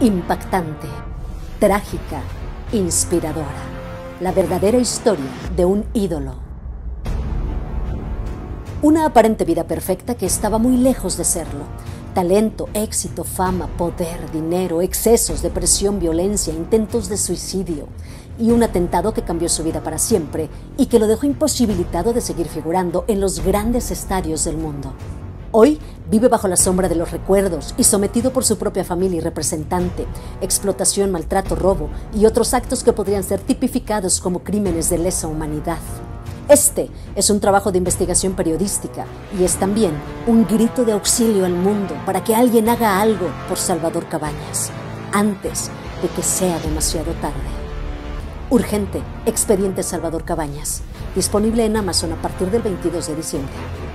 impactante, trágica, inspiradora. La verdadera historia de un ídolo. Una aparente vida perfecta que estaba muy lejos de serlo. Talento, éxito, fama, poder, dinero, excesos, depresión, violencia, intentos de suicidio y un atentado que cambió su vida para siempre y que lo dejó imposibilitado de seguir figurando en los grandes estadios del mundo. Hoy vive bajo la sombra de los recuerdos y sometido por su propia familia y representante, explotación, maltrato, robo y otros actos que podrían ser tipificados como crímenes de lesa humanidad. Este es un trabajo de investigación periodística y es también un grito de auxilio al mundo para que alguien haga algo por Salvador Cabañas, antes de que sea demasiado tarde. Urgente, Expediente Salvador Cabañas, disponible en Amazon a partir del 22 de diciembre.